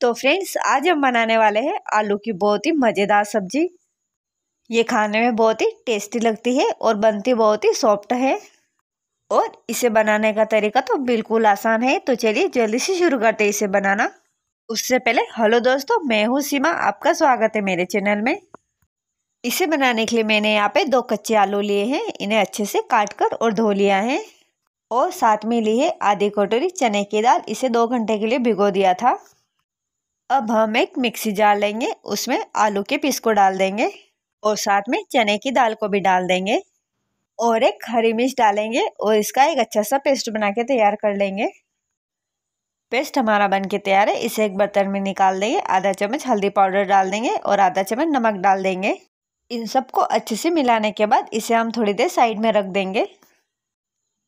तो फ्रेंड्स, आज हम बनाने वाले हैं आलू की बहुत ही मज़ेदार सब्ज़ी। ये खाने में बहुत ही टेस्टी लगती है और बनती बहुत ही सॉफ्ट है। और इसे बनाने का तरीका तो बिल्कुल आसान है तो चलिए जल्दी से शुरू करते हैं इसे बनाना। उससे पहले, हेलो दोस्तों, मैं हूँ सीमा, आपका स्वागत है मेरे चैनल में। इसे बनाने के लिए मैंने यहाँ पे दो कच्चे आलू लिए हैं, इन्हें अच्छे से काट कर और धो लिया है। और साथ में ली है आधी कटोरी चने की दाल, इसे दो घंटे के लिए भिगो दिया था। अब हम एक मिक्सी जार लेंगे, उसमें आलू के पीस को डाल देंगे और साथ में चने की दाल को भी डाल देंगे और एक हरी मिर्च डालेंगे और इसका एक अच्छा सा पेस्ट बना के तैयार कर लेंगे। पेस्ट हमारा बन के तैयार है, इसे एक बर्तन में निकाल देंगे, आधा चम्मच हल्दी पाउडर डाल देंगे और आधा चम्मच नमक डाल देंगे। इन सबको अच्छे से मिलाने के बाद इसे हम थोड़ी देर साइड में रख देंगे।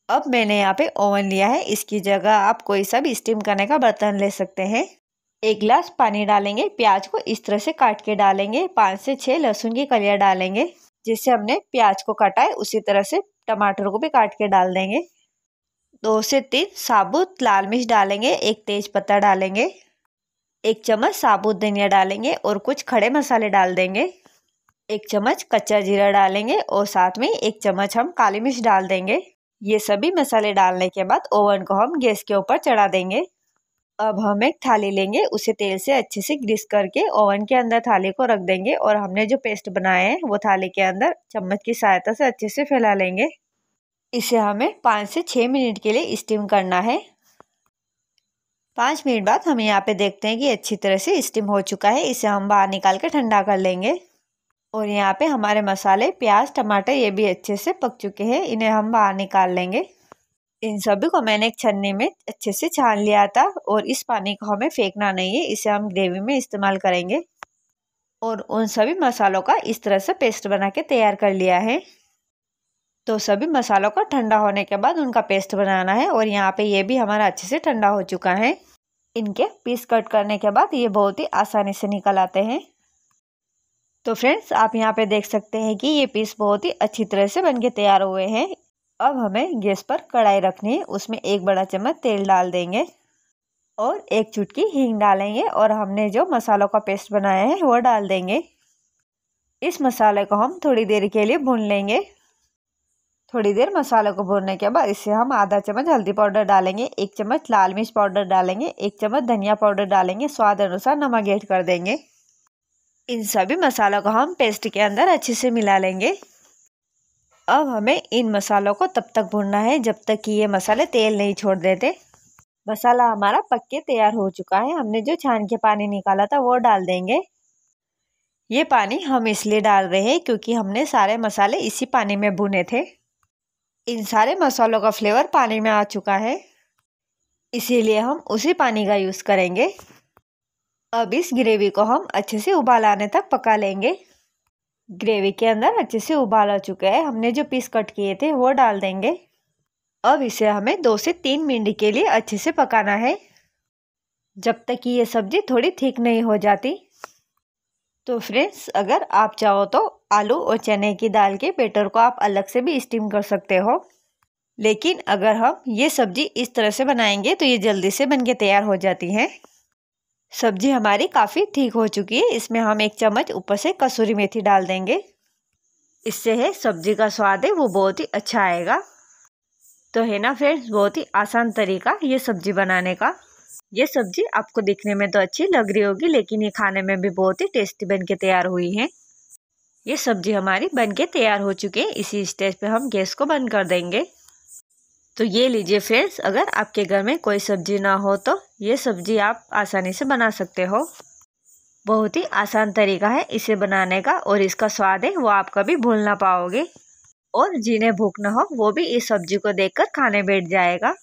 अब मैंने यहाँ पे ओवन लिया है, इसकी जगह आप कोई सा भी स्टीम करने का बर्तन ले सकते हैं। एक गिलास पानी डालेंगे, प्याज को इस तरह से काट के डालेंगे, पाँच से छः लहसुन की कलियाँ डालेंगे, जिससे हमने प्याज को काटा है, उसी तरह से टमाटर को भी काट के डाल देंगे। दो से तीन साबुत लाल मिर्च डालेंगे, एक तेज पत्ता डालेंगे, एक चम्मच साबुत धनिया डालेंगे और कुछ खड़े मसाले डाल देंगे। एक चम्मच कच्चा जीरा डालेंगे और साथ में एक चम्मच हम काली मिर्च डाल देंगे। ये सभी मसाले डालने के बाद ओवन को हम गैस के ऊपर चढ़ा देंगे। अब हम एक थाली लेंगे, उसे तेल से अच्छे से ग्रीस करके ओवन के अंदर थाली को रख देंगे और हमने जो पेस्ट बनाया है, वो थाली के अंदर चम्मच की सहायता से अच्छे से फैला लेंगे। इसे हमें पाँच से छः मिनट के लिए स्टीम करना है। पाँच मिनट बाद हम यहाँ पे देखते हैं कि अच्छी तरह से स्टीम हो चुका है। इसे हम बाहर निकाल के ठंडा कर लेंगे। और यहाँ पे हमारे मसाले, प्याज, टमाटर ये भी अच्छे से पक चुके हैं। इन्हें हम बाहर निकाल लेंगे। इन सभी को मैंने एक छन्नी में अच्छे से छान लिया था और इस पानी को हमें फेंकना नहीं है, इसे हम ग्रेवी में इस्तेमाल करेंगे। और उन सभी मसालों का इस तरह से पेस्ट बना के तैयार कर लिया है। तो सभी मसालों को ठंडा होने के बाद उनका पेस्ट बनाना है और यहाँ पे ये भी हमारा अच्छे से ठंडा हो चुका है। इनके पीस कट करने के बाद ये बहुत ही आसानी से निकल आते हैं। तो फ्रेंड्स, आप यहाँ पे देख सकते हैं कि ये पीस बहुत ही अच्छी तरह से बन के तैयार हुए हैं। अब हमें गैस पर कढ़ाई रखनी है। उसमें एक बड़ा चम्मच तेल डाल देंगे और एक चुटकी हींग डालेंगे और हमने जो मसालों का पेस्ट बनाया है, वो डाल देंगे। इस मसाले को हम थोड़ी देर के लिए भून लेंगे। थोड़ी देर मसाले को भूनने के बाद इसे हम आधा चम्मच हल्दी पाउडर डालेंगे, एक चम्मच लाल मिर्च पाउडर डालेंगे, एक चम्मच धनिया पाउडर डालेंगे, स्वाद अनुसार नमक ऐड कर देंगे। इन सभी मसालों को हम पेस्ट के अंदर अच्छे से मिला लेंगे। अब हमें इन मसालों को तब तक भूनना है जब तक कि ये मसाले तेल नहीं छोड़ देते। मसाला हमारा पक के तैयार हो चुका है। हमने जो छान के पानी निकाला था वो डाल देंगे। ये पानी हम इसलिए डाल रहे हैं क्योंकि हमने सारे मसाले इसी पानी में भुने थे। इन सारे मसालों का फ्लेवर पानी में आ चुका है। इसीलिए हम उसी पानी का यूज़ करेंगे। अब इस ग्रेवी को हम अच्छे से उबाल आने तक पका लेंगे। ग्रेवी के अंदर अच्छे से उबाल आ चुका है। हमने जो पीस कट किए थे, वो डाल देंगे। अब इसे हमें दो से तीन मिनट के लिए अच्छे से पकाना है। जब तक कि ये सब्ज़ी थोड़ी ठीक नहीं हो जाती। तो फ्रेंड्स, अगर आप चाहो तो आलू और चने की दाल के बेटर को आप अलग से भी स्टीम कर सकते हो। लेकिन अगर हम ये सब्ज़ी इस तरह से बनाएँगे तो ये जल्दी से बन के तैयार हो जाती हैं। सब्ज़ी हमारी काफ़ी ठीक हो चुकी है। इसमें हम एक चम्मच ऊपर से कसूरी मेथी डाल देंगे। इससे है, सब्ज़ी का स्वाद है, वो बहुत ही अच्छा आएगा। तो है ना फ्रेंड्स, बहुत ही आसान तरीका ये सब्ज़ी बनाने का। ये सब्ज़ी आपको दिखने में तो अच्छी लग रही होगी, लेकिन ये खाने में भी बहुत ही टेस्टी बन के तैयार हुई है। ये सब्ज़ी हमारी बन के तैयार हो चुकी है। इसी स्टेज पे हम गैस को बंद कर देंगे। तो ये लीजिए फ्रेंड्स, अगर आपके घर में कोई सब्ज़ी ना हो तो ये सब्ज़ी आप आसानी से बना सकते हो। बहुत ही आसान तरीका है इसे बनाने का और इसका स्वाद है, वो आप कभी भूल ना पाओगे। और जिन्हें भूख ना हो, वो भी इस सब्ज़ी को देखकर खाने बैठ जाएगा।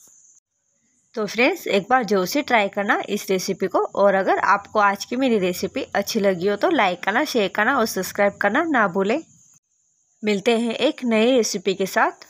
तो फ्रेंड्स, एक बार जो से ट्राई करना इस रेसिपी को और अगर आपको आज की मेरी रेसिपी अच्छी लगी हो तो लाइक करना, शेयर करना और सब्सक्राइब करना ना भूलें। मिलते हैं एक नई रेसिपी के साथ।